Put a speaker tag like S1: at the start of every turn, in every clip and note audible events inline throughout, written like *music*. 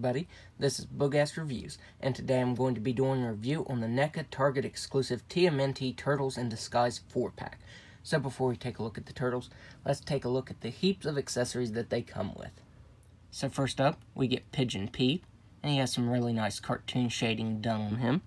S1: everybody, this is Boog S Reviews, and today I'm going to be doing a review on the NECA Target exclusive TMNT Turtles in Disguise 4-pack. So before we take a look at the turtles, let's take a look at the heaps of accessories that they come with. So first up, we get Pigeon Pete, and he has some really nice cartoon shading done on him.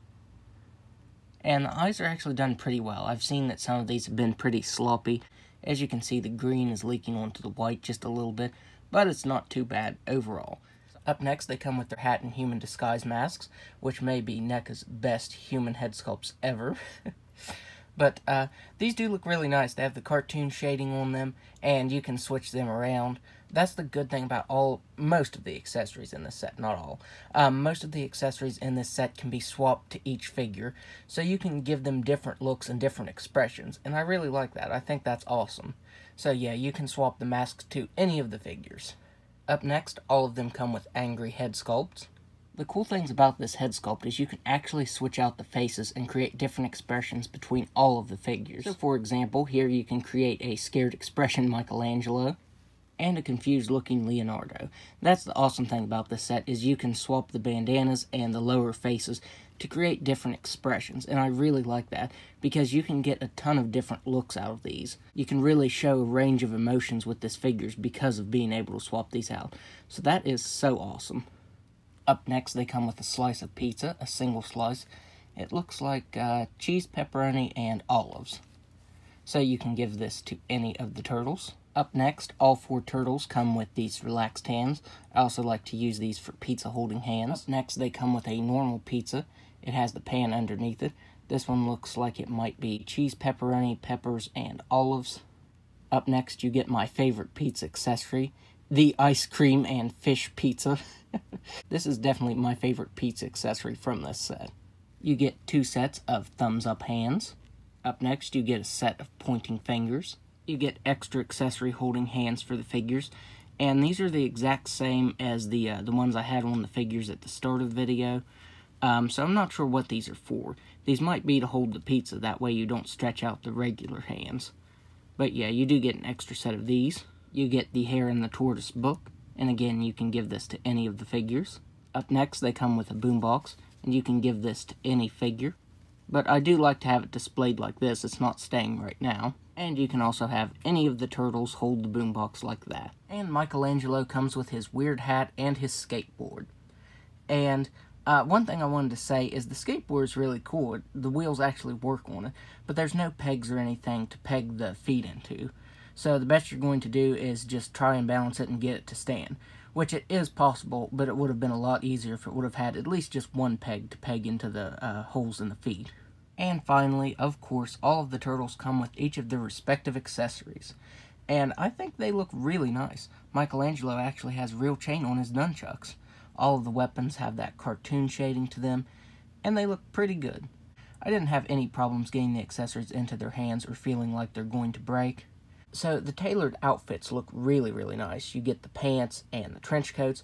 S1: And the eyes are actually done pretty well. I've seen that some of these have been pretty sloppy. As you can see, the green is leaking onto the white just a little bit, but it's not too bad overall. Up next, they come with their hat and human disguise masks, which may be NECA's best human head sculpts ever. *laughs* but uh, these do look really nice. They have the cartoon shading on them, and you can switch them around. That's the good thing about all most of the accessories in this set, not all. Um, most of the accessories in this set can be swapped to each figure, so you can give them different looks and different expressions, and I really like that. I think that's awesome. So yeah, you can swap the masks to any of the figures. Up next, all of them come with angry head sculpts. The cool things about this head sculpt is you can actually switch out the faces and create different expressions between all of the figures. So for example, here you can create a scared expression Michelangelo, and a confused looking Leonardo. That's the awesome thing about this set is you can swap the bandanas and the lower faces to create different expressions and I really like that because you can get a ton of different looks out of these. You can really show a range of emotions with this figures because of being able to swap these out. So that is so awesome. Up next they come with a slice of pizza, a single slice. It looks like uh, cheese, pepperoni, and olives. So you can give this to any of the turtles. Up next, all four turtles come with these relaxed hands. I also like to use these for pizza holding hands. Up next, they come with a normal pizza. It has the pan underneath it. This one looks like it might be cheese, pepperoni, peppers, and olives. Up next, you get my favorite pizza accessory, the ice cream and fish pizza. *laughs* this is definitely my favorite pizza accessory from this set. You get two sets of thumbs up hands. Up next, you get a set of pointing fingers you get extra accessory holding hands for the figures. And these are the exact same as the uh, the ones I had on the figures at the start of the video. Um, so I'm not sure what these are for. These might be to hold the pizza, that way you don't stretch out the regular hands. But yeah, you do get an extra set of these. You get the Hare and the Tortoise book, and again, you can give this to any of the figures. Up next, they come with a boombox, and you can give this to any figure. But I do like to have it displayed like this, it's not staying right now. And you can also have any of the turtles hold the boombox like that. And Michelangelo comes with his weird hat and his skateboard. And uh, one thing I wanted to say is the skateboard is really cool. The wheels actually work on it, but there's no pegs or anything to peg the feet into. So the best you're going to do is just try and balance it and get it to stand. Which it is possible, but it would have been a lot easier if it would have had at least just one peg to peg into the uh, holes in the feet. And finally, of course, all of the turtles come with each of their respective accessories. And I think they look really nice. Michelangelo actually has real chain on his nunchucks. All of the weapons have that cartoon shading to them, and they look pretty good. I didn't have any problems getting the accessories into their hands or feeling like they're going to break. So the tailored outfits look really, really nice. You get the pants and the trench coats,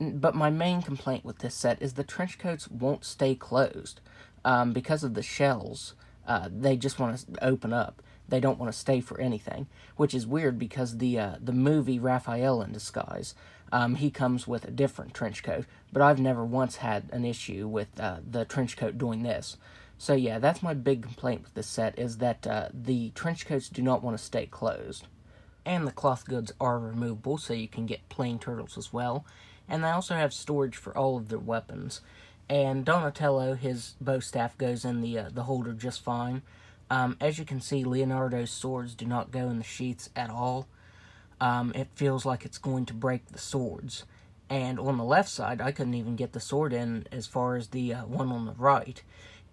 S1: but my main complaint with this set is the trench coats won't stay closed um, because of the shells, uh, they just want to open up. They don't want to stay for anything, which is weird because the uh, the movie Raphael in Disguise, um, he comes with a different trench coat, but I've never once had an issue with uh, the trench coat doing this. So yeah, that's my big complaint with this set is that uh, the trench coats do not want to stay closed. And the cloth goods are removable, so you can get plain turtles as well. And they also have storage for all of their weapons and Donatello, his bow staff goes in the uh, the holder just fine. Um, as you can see, Leonardo's swords do not go in the sheaths at all. Um, it feels like it's going to break the swords. And on the left side, I couldn't even get the sword in as far as the uh, one on the right.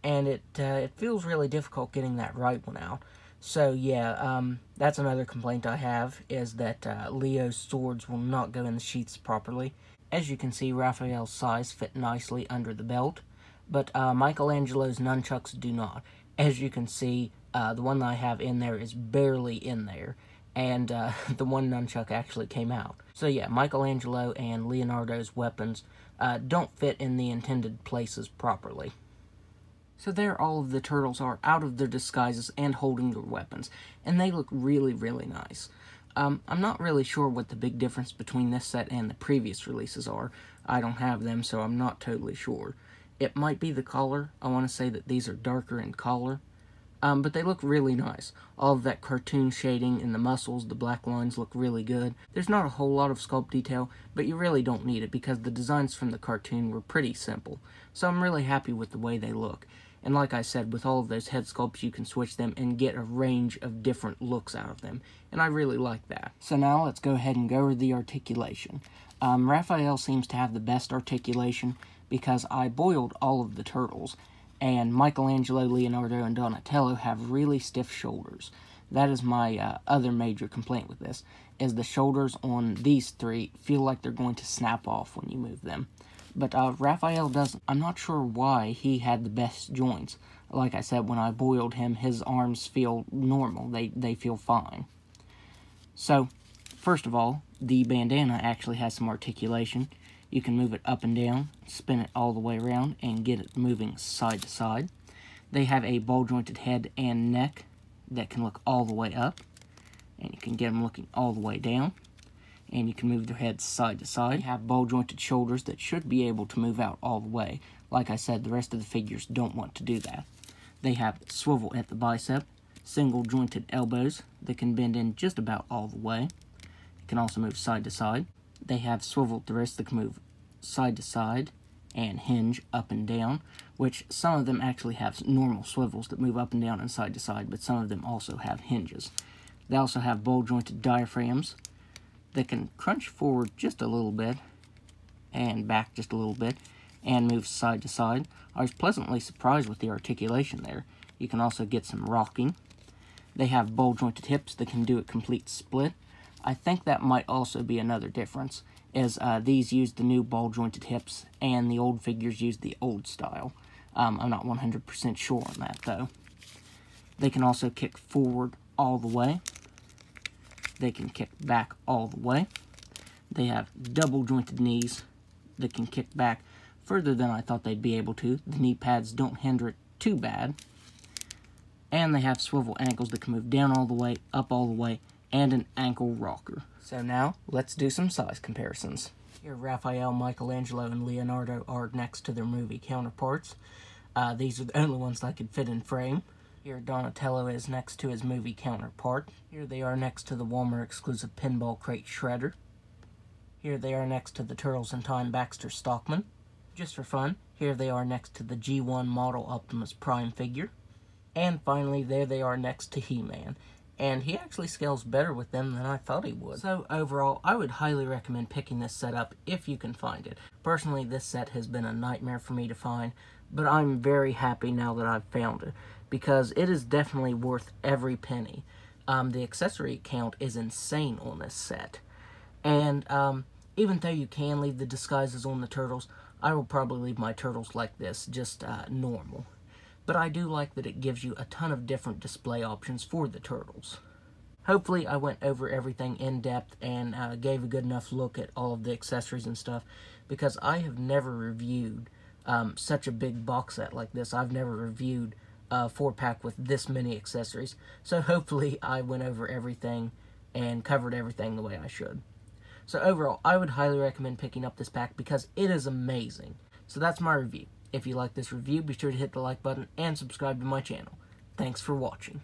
S1: And it uh, it feels really difficult getting that right one out. So yeah, um, that's another complaint I have, is that uh, Leo's swords will not go in the sheaths properly. As you can see, Raphael's sais fit nicely under the belt, but uh, Michelangelo's nunchucks do not. As you can see, uh, the one that I have in there is barely in there, and uh, *laughs* the one nunchuck actually came out. So yeah, Michelangelo and Leonardo's weapons uh, don't fit in the intended places properly. So there all of the turtles are out of their disguises and holding their weapons, and they look really, really nice. Um, I'm not really sure what the big difference between this set and the previous releases are. I don't have them, so I'm not totally sure. It might be the color. I want to say that these are darker in color. Um, but they look really nice. All of that cartoon shading in the muscles, the black lines look really good. There's not a whole lot of sculpt detail, but you really don't need it because the designs from the cartoon were pretty simple. So I'm really happy with the way they look. And like I said, with all of those head sculpts, you can switch them and get a range of different looks out of them. And I really like that. So now let's go ahead and go over the articulation. Um, Raphael seems to have the best articulation because I boiled all of the turtles. And Michelangelo, Leonardo, and Donatello have really stiff shoulders. That is my uh, other major complaint with this, is the shoulders on these three feel like they're going to snap off when you move them. But uh, Raphael doesn't. I'm not sure why he had the best joints. Like I said, when I boiled him, his arms feel normal. They, they feel fine. So, first of all, the bandana actually has some articulation. You can move it up and down, spin it all the way around, and get it moving side to side. They have a ball-jointed head and neck that can look all the way up, and you can get them looking all the way down and you can move their heads side to side. Have ball jointed shoulders that should be able to move out all the way. Like I said, the rest of the figures don't want to do that. They have swivel at the bicep, single jointed elbows that can bend in just about all the way. It can also move side to side. They have swivel the wrist that can move side to side and hinge up and down, which some of them actually have normal swivels that move up and down and side to side, but some of them also have hinges. They also have ball jointed diaphragms that can crunch forward just a little bit and back just a little bit and move side to side. I was pleasantly surprised with the articulation there. You can also get some rocking. They have ball jointed hips that can do a complete split. I think that might also be another difference, as uh, these use the new ball jointed hips and the old figures use the old style. Um, I'm not 100% sure on that though. They can also kick forward all the way. They can kick back all the way. They have double jointed knees that can kick back further than I thought they'd be able to. The knee pads don't hinder it too bad. And they have swivel ankles that can move down all the way, up all the way, and an ankle rocker. So now, let's do some size comparisons. Here, Raphael, Michelangelo, and Leonardo are next to their movie counterparts. Uh, these are the only ones that could fit in frame. Here Donatello is next to his movie counterpart. Here they are next to the Walmart exclusive pinball crate Shredder. Here they are next to the Turtles in Time Baxter Stockman. Just for fun, here they are next to the G1 model Optimus Prime figure. And finally, there they are next to He-Man. And he actually scales better with them than I thought he would. So overall, I would highly recommend picking this set up if you can find it. Personally, this set has been a nightmare for me to find, but I'm very happy now that I've found it because it is definitely worth every penny. Um, the accessory count is insane on this set. And um, even though you can leave the disguises on the turtles, I will probably leave my turtles like this, just uh, normal. But I do like that it gives you a ton of different display options for the turtles. Hopefully I went over everything in depth and uh, gave a good enough look at all of the accessories and stuff because I have never reviewed um, such a big box set like this. I've never reviewed a four pack with this many accessories. So hopefully I went over everything and covered everything the way I should. So overall, I would highly recommend picking up this pack because it is amazing. So that's my review. If you like this review, be sure to hit the like button and subscribe to my channel. Thanks for watching.